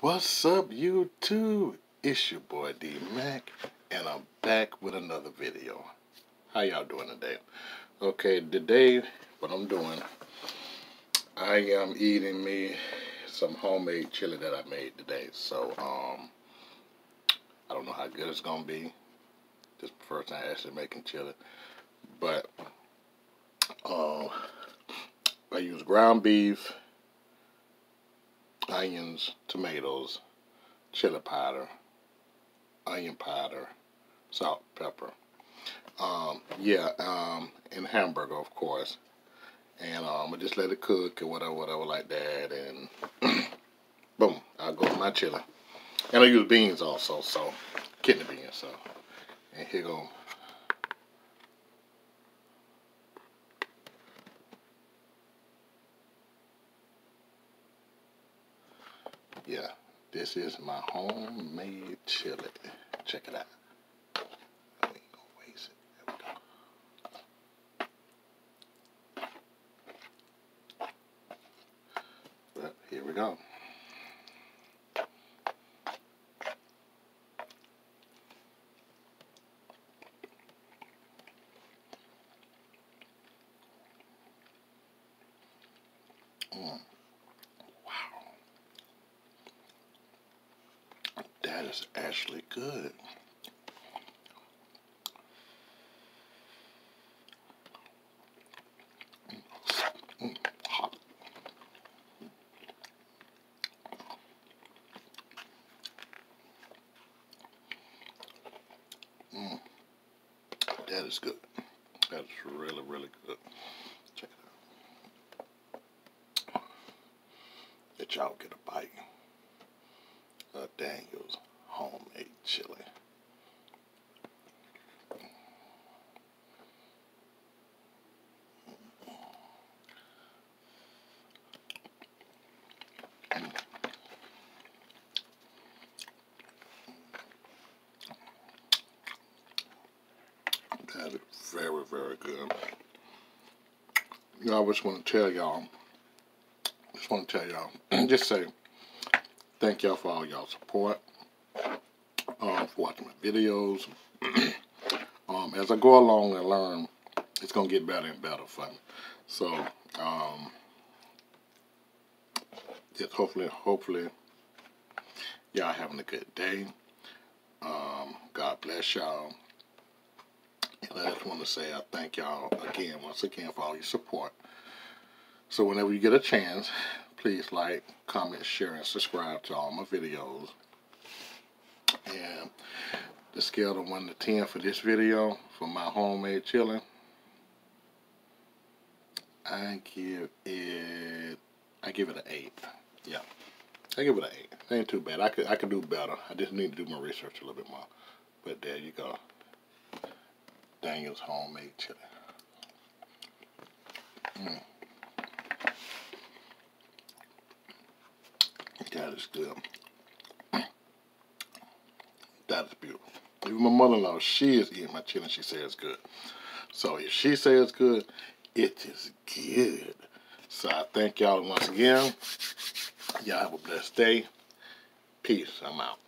What's up, YouTube? It's your boy D Mac, and I'm back with another video. How y'all doing today? Okay, today, what I'm doing, I am eating me some homemade chili that I made today. So, um, I don't know how good it's gonna be. This is the first time actually making chili, but, uh, I use ground beef onions, tomatoes, chili powder, onion powder, salt, pepper. Um, yeah, um, and hamburger, of course. And um, I just let it cook or whatever, whatever like that. And boom, I'll go with my chili. And I use beans also, so kidney beans. So, and here go yeah, this is my homemade chili. Check it out. Ain't gonna waste it. We go. But here we go. Mm. That is actually good. That is good. That is really, really good. Check it out. Let y'all get a bite. Uh, Daniel's homemade chili. That is very, good. Know, I just want to tell y'all, just want to tell y'all, just say, Thank y'all for all y'all support, um, for watching my videos. um, as I go along and learn, it's going to get better and better for me. So, um, just hopefully, hopefully, y'all having a good day. Um, God bless y'all. I just want to say I thank y'all again, once again, for all your support. So whenever you get a chance, please like, comment, share, and subscribe to all my videos. And the scale of 1 to 10 for this video, for my homemade chili, I give it, I give it an 8. Yeah, I give it an 8. It ain't too bad. I could, I could do better. I just need to do my research a little bit more. But there you go. Daniel's homemade chili. Mm. That is good. That is beautiful. Even my mother-in-law, she is eating my chili and she says it's good. So if she says it's good, it is good. So I thank y'all once again. Y'all have a blessed day. Peace. I'm out.